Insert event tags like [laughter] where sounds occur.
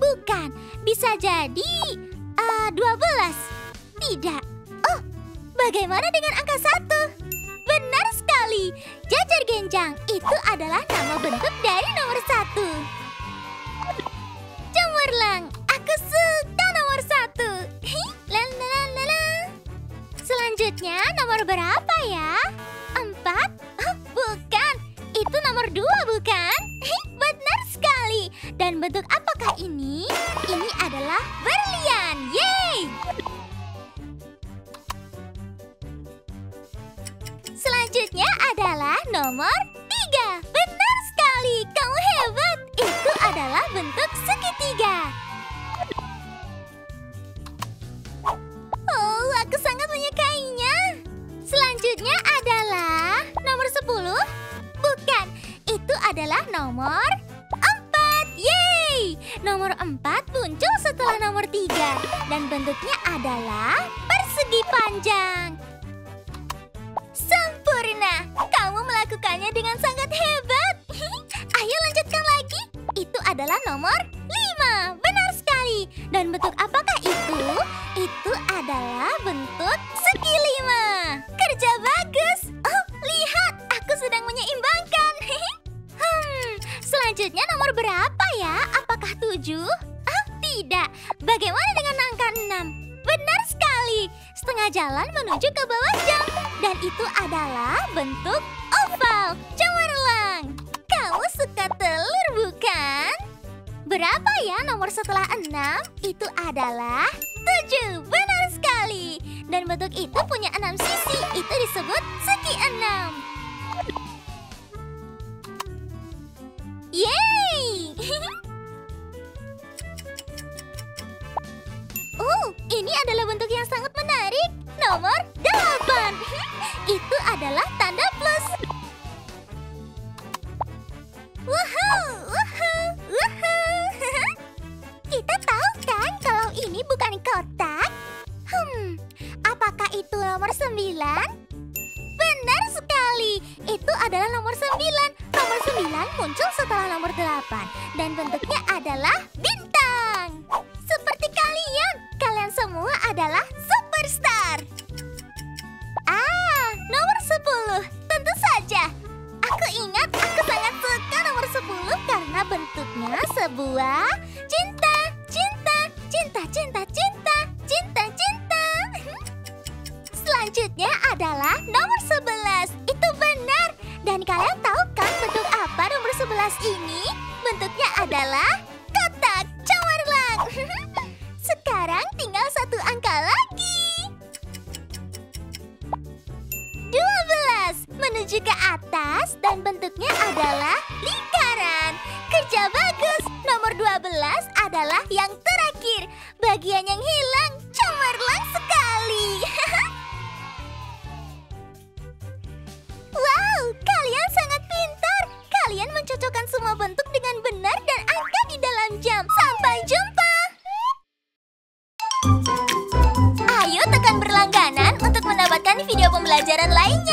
Bukan. Bisa jadi belas. Tidak. Bagaimana dengan angka satu? Benar sekali. Jajar genjang itu adalah nama bentuk dari nomor satu. Cemerlang, aku suka nomor satu. Selanjutnya nomor berapa ya? Empat? Oh, bukan. Itu nomor dua bukan? Benar sekali. Dan bentuk apakah ini? Ini adalah berlian. Yeay! Selanjutnya adalah nomor tiga. Benar sekali, kamu hebat. Itu adalah bentuk segitiga. Oh, aku sangat menyukainya. Selanjutnya adalah nomor sepuluh. Bukan, itu adalah nomor empat. Yeay! Nomor empat muncul setelah nomor tiga. Dan bentuknya adalah persegi panjang. Sempurna! Melakukannya dengan sangat hebat. [laughs] Ayo lanjutkan lagi. Itu adalah nomor 5. Benar sekali. Dan bentuk apakah itu? Itu adalah bentuk segi lima. Kerja bagus. Oh, lihat. Aku sedang menyeimbangkan. [laughs] hmm, selanjutnya nomor berapa ya? Apakah 7? Oh, tidak. Bagaimana dengan angka 6? Benar sekali. Setengah jalan menuju ke bawah jam. Dan itu adalah bentuk Ya nomor setelah 6? Itu adalah 7. Benar sekali. Dan bentuk itu punya 6 sisi. Itu disebut segi 6. Yeay! [laughs] Oh, ini adalah bentuk yang sangat menarik. Nomor 8. [laughs] Itu adalah tanda bukan kotak? Hmm, apakah itu nomor 9? Benar sekali. Itu adalah nomor 9. Nomor 9 muncul setelah nomor 8 dan bentuknya adalah bintang. Seperti kalian, kalian semua adalah superstar. Ah, nomor 10. Tentu saja. Aku ingat aku sangat suka nomor 10 karena bentuknya sebuah cinta, cinta, cinta, cinta, Selanjutnya adalah nomor 11. Itu benar. Dan kalian tahu kan bentuk apa nomor 11 ini? Bentuknya adalah kotak cemerlang. [laughs] Sekarang tinggal satu angka lagi. 12 menuju ke atas dan bentuknya adalah 5. Semua bentuk dengan benar dan angka di dalam jam. Sampai jumpa. Ayo tekan berlangganan untuk mendapatkan video pembelajaran lainnya.